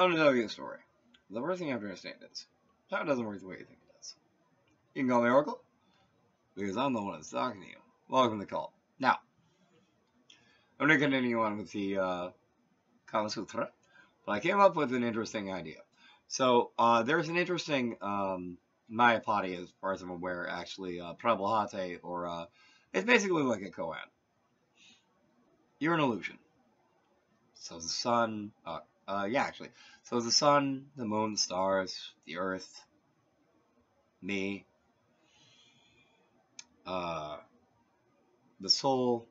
I'm gonna tell you a story. The first thing you have to understand is time doesn't work the way you think it does. You can call me Oracle because I'm the one that's talking to you. Welcome to the call. Now, I'm gonna continue on with the uh, Kama Sutra, but I came up with an interesting idea. So uh, there's an interesting um, Mayapati, as far as I'm aware, actually, uh, or uh, it's basically like a koan. You're an illusion. So the sun, uh, uh, yeah, actually. So the sun, the moon, the stars, the earth, me, uh, the soul,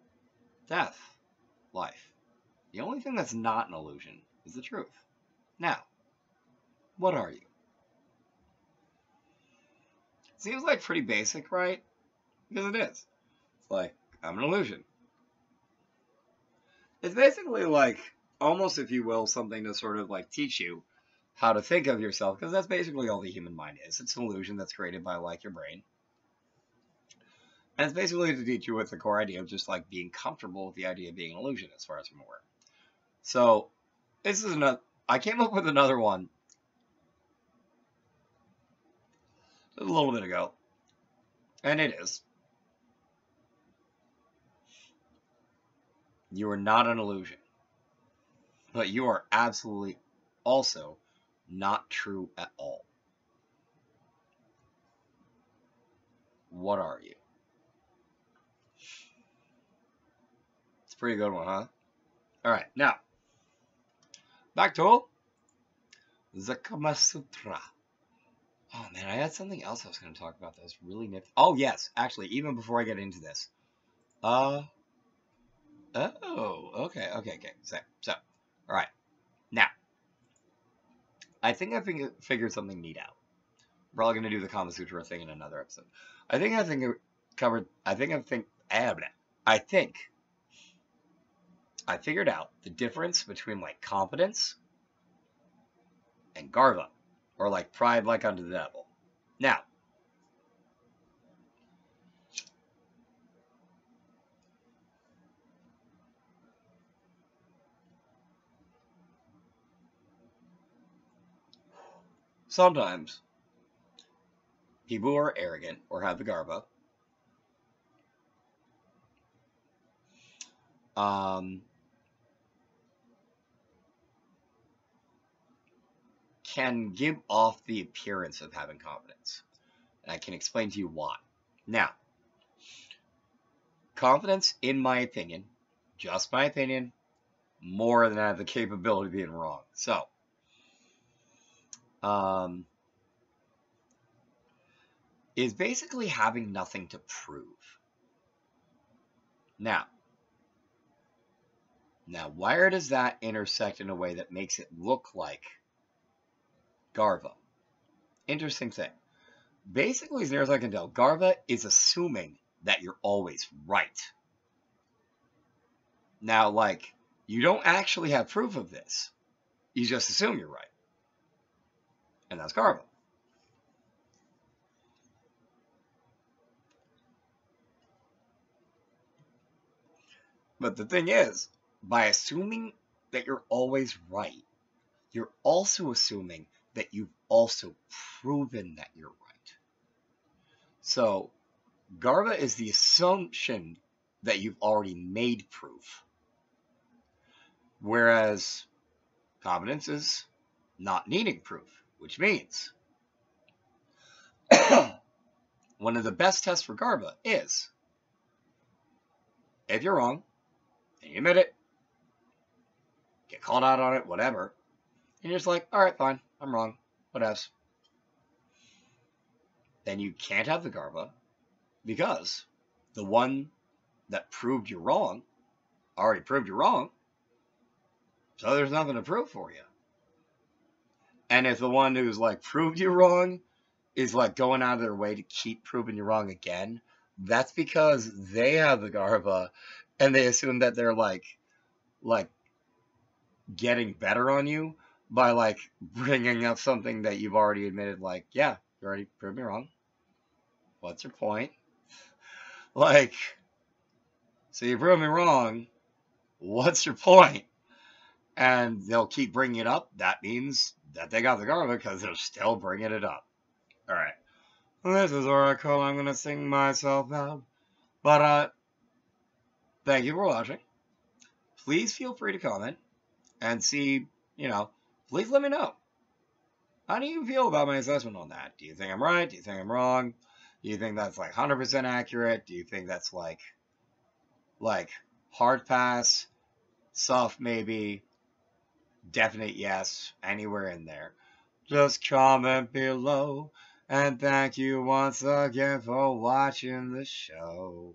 death, life. The only thing that's not an illusion is the truth. Now, what are you? Seems like pretty basic, right? Because it is. It's like, I'm an illusion. It's basically like, almost if you will, something to sort of like teach you how to think of yourself, because that's basically all the human mind is. It's an illusion that's created by like your brain. And it's basically to teach you with the core idea of just like being comfortable with the idea of being an illusion as far as I'm aware. So this is another I came up with another one a little bit ago. And it is. You are not an illusion. But you are absolutely also not true at all. What are you? It's a pretty good one, huh? All right, now back to the Kama Sutra. Oh man, I had something else I was going to talk about that was really nifty. Oh yes, actually, even before I get into this, uh, oh, okay, okay, okay. So, so, all right, now, I think I fig- figured something neat out. We're probably going to do the Kama Sutra thing in another episode. I think I think covered. I think I think. I think I figured out the difference between like confidence and garva, or like pride like unto the devil. Now, sometimes people who are arrogant or have the garva. um, can give off the appearance of having confidence. And I can explain to you why. Now, confidence, in my opinion, just my opinion, more than I have the capability of being wrong. So, um, is basically having nothing to prove. Now, now, where does that intersect in a way that makes it look like Garva. Interesting thing. Basically, as near as I can tell, Garva is assuming that you're always right. Now, like, you don't actually have proof of this. You just assume you're right. And that's Garva. But the thing is, by assuming that you're always right, you're also assuming that you've also proven that you're right. So, Garva is the assumption that you've already made proof. Whereas confidence is not needing proof, which means one of the best tests for GARVA is if you're wrong, and you admit it, get called out on it, whatever, and you're just like, all right, fine, I'm wrong. What else? Then you can't have the GARVA because the one that proved you wrong already proved you wrong. So there's nothing to prove for you. And if the one who's like proved you wrong is like going out of their way to keep proving you wrong again, that's because they have the Garva and they assume that they're like like getting better on you by like bringing up something that you've already admitted, like, yeah, you already proved me wrong. What's your point? Like, so you proved me wrong. What's your point? And they'll keep bringing it up, that means that they got the garlic because they're still bringing it up. All right. This is Oracle. I'm going to sing myself out. But, uh, thank you for watching. Please feel free to comment and see, you know, please let me know. How do you feel about my assessment on that? Do you think I'm right? Do you think I'm wrong? Do you think that's like 100% accurate? Do you think that's like, like hard pass, soft maybe, definite yes, anywhere in there? Just comment below. And thank you once again for watching the show.